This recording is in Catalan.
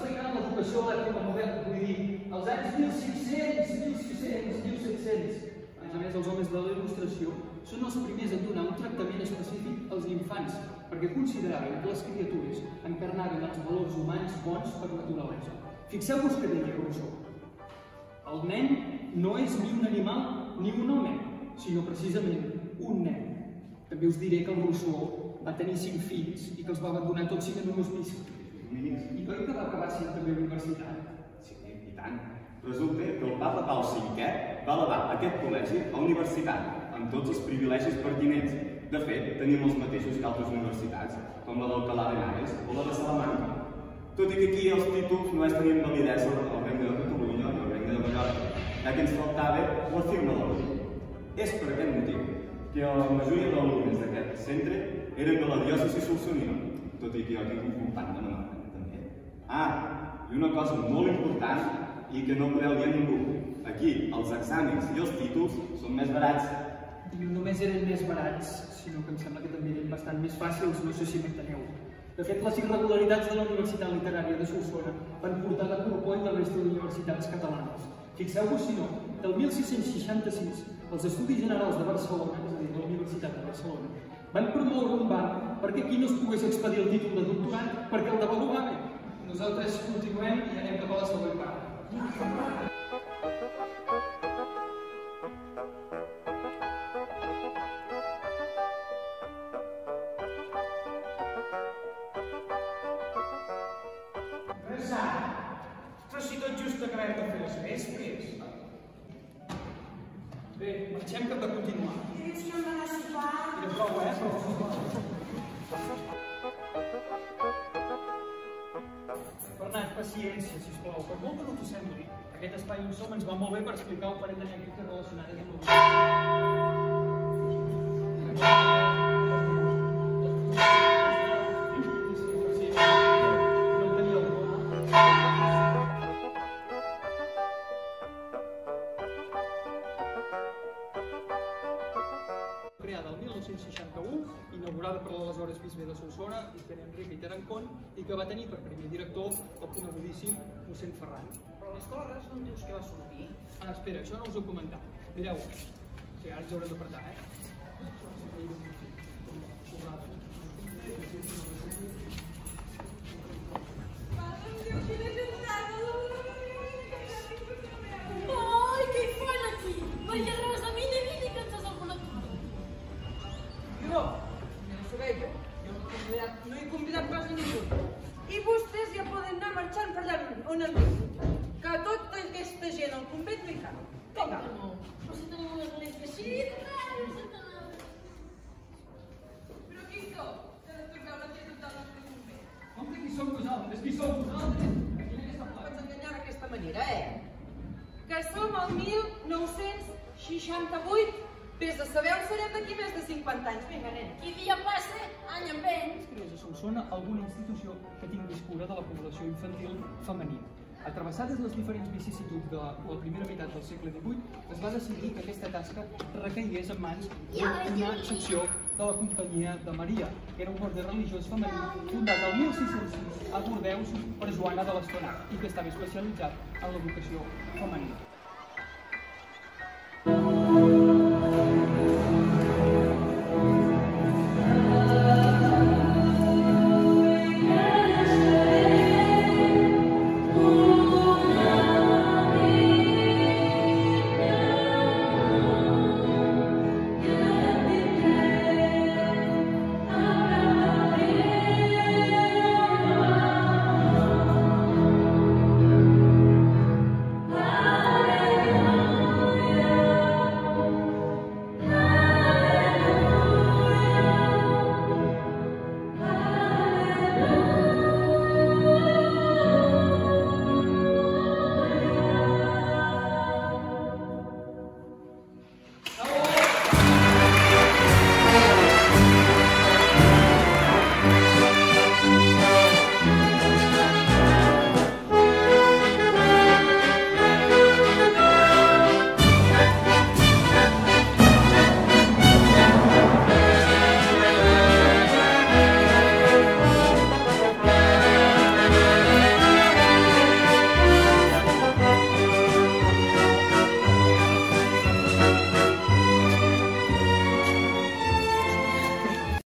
explicant l'educació elèctrica moderna, vull dir, als anys 1500, 1600, 1700, a més els homes de la il·lustració, són els primers a donar un tractament específic als infants, perquè consideraven que les criatures encarnaven els valors humans bons per naturalesa. Fixeu-vos que deia Rousseau. El nen no és ni un animal ni un home, sinó precisament un nen. També us diré que el Rousseau va tenir cinc fills i que els va abandonar tots i que només visquen. I oi que va acabar sent també universitat? Sí, i tant. Resulta que el papa Pau V va elevar aquest col·legi a universitat, amb tots els privilegis pertinents. De fet, tenim els mateixos que altres universitats, com la d'Alcalá de Henares o la de Salamanca. Tot i que aquí els títols no es tenien validesa al Regne de Catalunya i al Regne de Mallorca, ja que ens faltava la firma de l'ordre. És per aquest motiu que la majoria d'alumnes d'aquest centre eren de la diòcesi solsoniana, tot i que jo tinc un company de també. Ah, i una cosa molt important i que no podeu dir a ningú. Aquí, els exàmens i els títols són més barats. No només eren més barats, sinó que em sembla que també eren bastant més fàcils, no sé si m'enteneu. De fet, les irregularitats de la Universitat Literària de Solsona van portar de corpó i la resta d'universitats catalanes. Fixeu-vos, si no, del 1666, els Estudis Generals de Barcelona, és a dir, de la Universitat de Barcelona, van promoure un banc perquè aquí no es pogués expedir el títol de doctorat perquè el devaluava. Nosaltres continuem i anem cap a la següent part. Però si tot just acabem de fer les vespres. Bé, marxem que hem de continuar. Dius que hem d'anar a sopar? Era prou, eh? Prou. Paciència, sisplau, per molt que no t'ho sembli. Aquest espai on som ens va molt bé per explicar un parell d'anècdotes relacionades amb la inaugurada per l'aleshores bisbe de Solsona, Pere Enric i Tarancón, i que va tenir per primer director el conegudíssim mossèn Ferran. Però l'escola res no em dius que va sortir. Ah, espera, això no us ho he comentat. Mireu, sí, ara ens haurem d'apartar, eh? On han vingut. Que tota aquesta gent al convent no hi cap. Vinga. no? Però si tenim una església així. Però qui sou? Que desperteu la gent del nostre convent. Com que qui som nosaltres? Qui som vosaltres? No pots enganyar d'aquesta manera, eh? Que som el 1968. Vés a saber on serem d'aquí més de 50 anys. Vinga, nen. Qui dia passa, any en vent. Creus a Solsona alguna institució que tingués cura de la població infantil femenina. Atrevessades les diferents vicissituds de la, de la primera meitat del segle XVIII, es va decidir que aquesta tasca recaigués en mans d'una secció de la Companyia de Maria, que era un orde religiós femení fundat el 1606 a Bordeus per Joana de l'Estonat i que estava especialitzat en l'educació femenina.